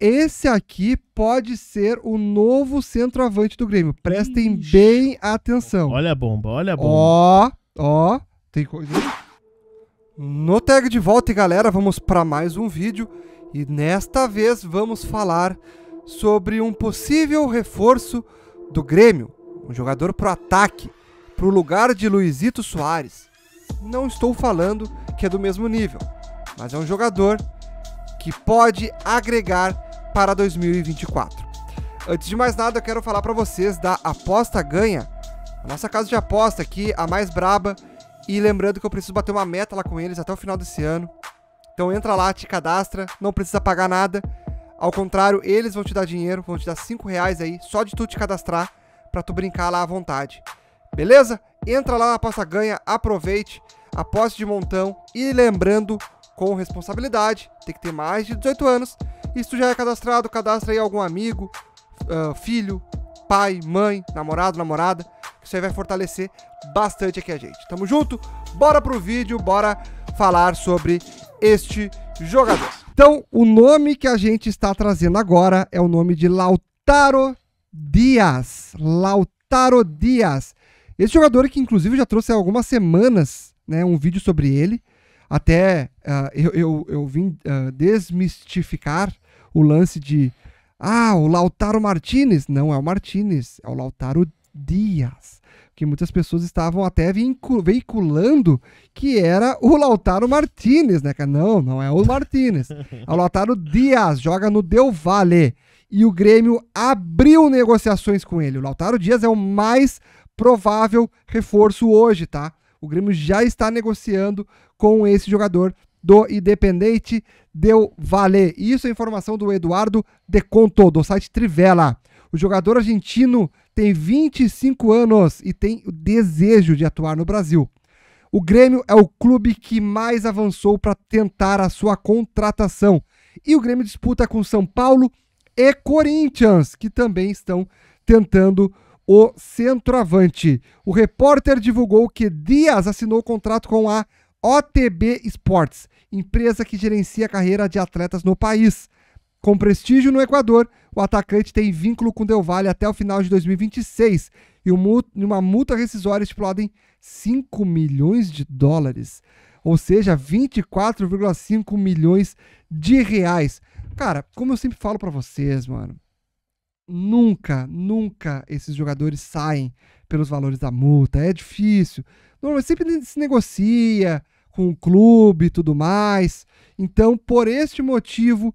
esse aqui pode ser o novo centroavante do Grêmio. Prestem Ixi. bem atenção. Olha a bomba, olha a bomba. Ó, ó, tem coisa. aí? No tag de volta, e galera, vamos para mais um vídeo e nesta vez vamos falar sobre um possível reforço do Grêmio, um jogador pro ataque, pro lugar de Luizito Soares. Não estou falando que é do mesmo nível, mas é um jogador que pode agregar para 2024. Antes de mais nada, eu quero falar para vocês da Aposta Ganha, a nossa casa de aposta aqui, a mais braba. E lembrando que eu preciso bater uma meta lá com eles até o final desse ano. Então entra lá, te cadastra, não precisa pagar nada. Ao contrário, eles vão te dar dinheiro, vão te dar 5 reais aí, só de tu te cadastrar, pra tu brincar lá à vontade. Beleza? Entra lá na aposta ganha, aproveite, aposte de montão e lembrando, com responsabilidade, tem que ter mais de 18 anos. E se tu já é cadastrado, cadastra aí algum amigo, ah, filho, pai, mãe, namorado, namorada. Isso aí vai fortalecer bastante aqui a gente. Tamo junto? Bora pro vídeo, bora falar sobre este jogador. Então, o nome que a gente está trazendo agora é o nome de Lautaro Dias. Lautaro Dias. Esse jogador que, inclusive, já trouxe há algumas semanas né, um vídeo sobre ele. Até ah, eu, eu, eu vim ah, desmistificar o lance de ah, o Lautaro Martinez. Não é o Martinez, é o Lautaro Dias. Que muitas pessoas estavam até veiculando que era o Lautaro Martinez, né? Não, não é o Martinez. É o Lautaro Dias, joga no Del Valle. E o Grêmio abriu negociações com ele. O Lautaro Dias é o mais provável reforço hoje, tá? O Grêmio já está negociando com esse jogador do Independente Del Valle. Isso é informação do Eduardo De Conto, do site Trivela. O jogador argentino tem 25 anos e tem o desejo de atuar no Brasil. O Grêmio é o clube que mais avançou para tentar a sua contratação. E o Grêmio disputa com São Paulo e Corinthians, que também estão tentando o centroavante. O repórter divulgou que Dias assinou contrato com a OTB Sports, empresa que gerencia a carreira de atletas no país. Com prestígio no Equador, o atacante tem vínculo com Del Valle até o final de 2026 e um e uma multa rescisória estipulada em 5 milhões de dólares, ou seja, 24,5 milhões de reais. Cara, como eu sempre falo pra vocês, mano, nunca, nunca esses jogadores saem pelos valores da multa. É difícil. Normalmente sempre se negocia com o clube e tudo mais. Então, por este motivo,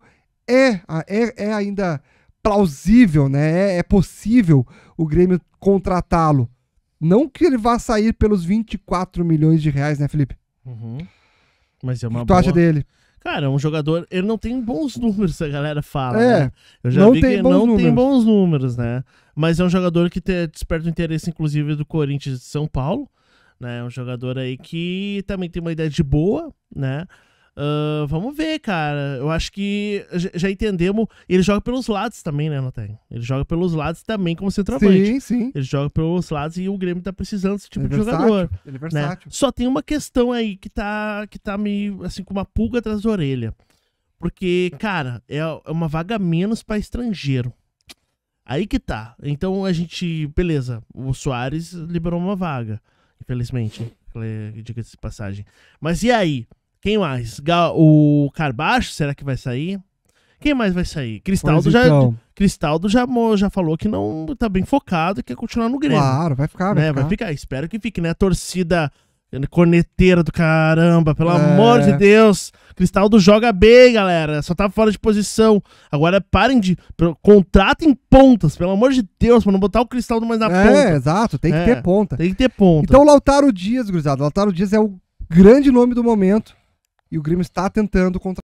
é, é, é ainda plausível, né? É, é possível o Grêmio contratá-lo. Não que ele vá sair pelos 24 milhões de reais, né, Felipe? Uhum. Mas é O uma que tu boa... acha dele? Cara, é um jogador. Ele não tem bons números, a galera fala. É, né? Eu já não vi tem que bons não tem números. bons números, né? Mas é um jogador que te- desperta o interesse, inclusive, do Corinthians e de São Paulo. Né? É um jogador aí que também tem uma idade boa, né? Ah, vamos ver, cara. Eu acho que já- entendemos. Ele joga pelos lados também, né, Notem? Ele joga pelos lados também como centroavante. Sim, sim. Ele joga pelos lados e o Grêmio tá precisando desse tipo Ele é de versátil, jogador Ele é né? versátil. Só tem uma questão aí que tá, que tá meio assim com uma pulga atrás da orelha. Porque, cara, é é uma vaga menos pra estrangeiro. Aí que tá. Então a gente, beleza, o Soares liberou uma vaga, infelizmente, é, diga-se de passagem. Mas e aí? Quem mais? O Carbacho, será que vai sair? Quem mais vai sair? Cristaldo já, então, Cristaldo já, já falou que não tá bem focado e quer continuar no Grêmio Claro, vai ficar, vai né? ficar. Vai ficar. Espero que fique, né? A torcida corneteira do caramba, pelo É. amor de Deus. Cristaldo joga bem, galera. Só tá fora de posição. Agora parem de. Contratem pontas, pelo amor de Deus, pra não botar o Cristaldo mais na é, ponta. exato, tem que É. ter ponta. Tem que ter ponta. Então, o Lautaro Dias, gurizada. Lautaro Dias é o grande nome do momento. E o Grêmio está tentando contra